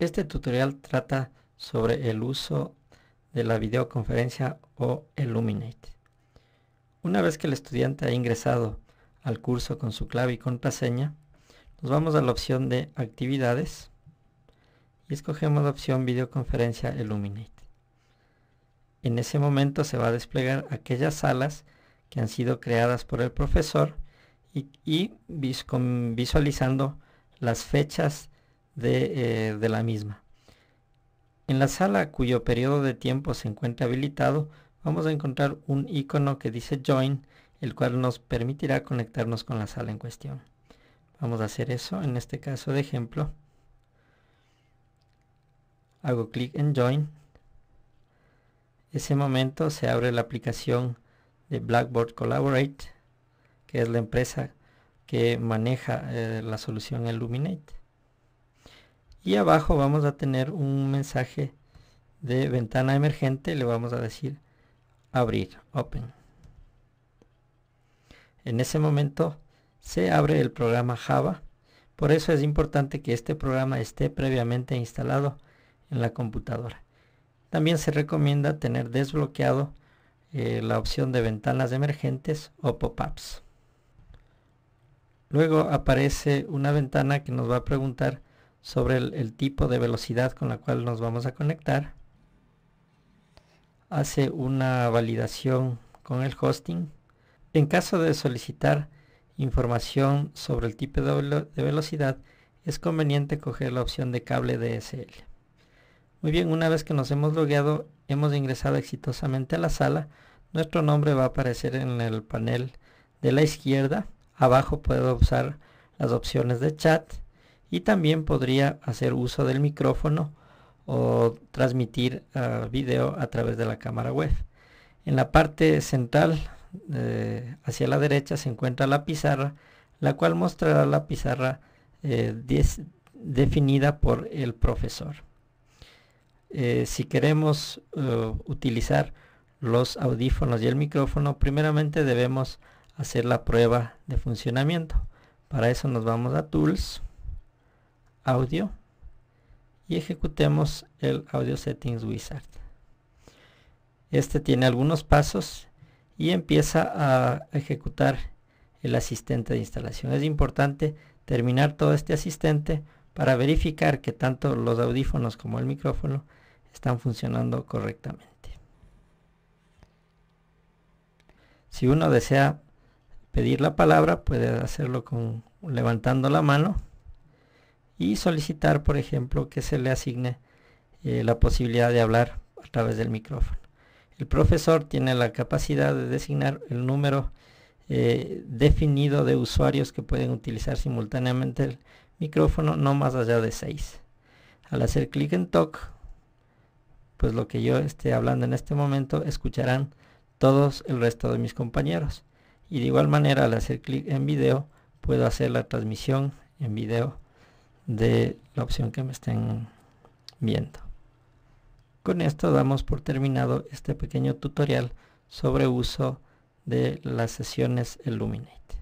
Este tutorial trata sobre el uso de la videoconferencia o Illuminate. Una vez que el estudiante ha ingresado al curso con su clave y contraseña, nos vamos a la opción de actividades y escogemos la opción videoconferencia Illuminate. En ese momento se va a desplegar aquellas salas que han sido creadas por el profesor y, visualizando las fechas de, eh, de la misma. En la sala cuyo periodo de tiempo se encuentra habilitado, vamos a encontrar un icono que dice Join, el cual nos permitirá conectarnos con la sala en cuestión. Vamos a hacer eso, en este caso de ejemplo. Hago clic en Join. Ese momento se abre la aplicación de Blackboard Collaborate, que es la empresa que maneja eh, la solución Illuminate. Y abajo vamos a tener un mensaje de ventana emergente, le vamos a decir abrir, open. En ese momento se abre el programa Java, por eso es importante que este programa esté previamente instalado en la computadora. También se recomienda tener desbloqueado eh, la opción de ventanas emergentes o pop-ups. Luego aparece una ventana que nos va a preguntar sobre el, tipo de velocidad con la cual nos vamos a conectar. Hace una validación con el hosting. En caso de solicitar información sobre el tipo de, velocidad, es conveniente coger la opción de cable DSL. Muy bien, una vez que nos hemos logueado, hemos ingresado exitosamente a la sala. Nuestro nombre va a aparecer en el panel de la izquierda. Abajo puedo usar las opciones de chat y también podría hacer uso del micrófono o transmitir uh, video a través de la cámara web. En la parte central eh, hacia la derecha se encuentra la pizarra, la cual mostrará la pizarra eh, definida por el profesor. Eh, si queremos utilizar los audífonos y el micrófono, primeramente debemos hacer la prueba de funcionamiento. Para eso nos vamos a Tools, Audio y ejecutemos el Audio Settings Wizard. Este tiene algunos pasos y empieza a ejecutar el asistente de instalación. Es importante terminar todo este asistente para verificar que tanto los audífonos como el micrófono están funcionando correctamente. Si uno desea pedir la palabra, puede hacerlo con levantando la mano y solicitar, por ejemplo, que se le asigne eh, la posibilidad de hablar a través del micrófono. El profesor tiene la capacidad de designar el número eh, definido de usuarios que pueden utilizar simultáneamente el micrófono, no más allá de 6. Al hacer clic en Talk, pues lo que yo esté hablando en este momento, escucharán todos el resto de mis compañeros. Y de igual manera, al hacer clic en video, puedo hacer la transmisión en video de la opción que me estén viendo. Con esto damos por terminado este pequeño tutorial sobre uso de las sesiones Illuminate.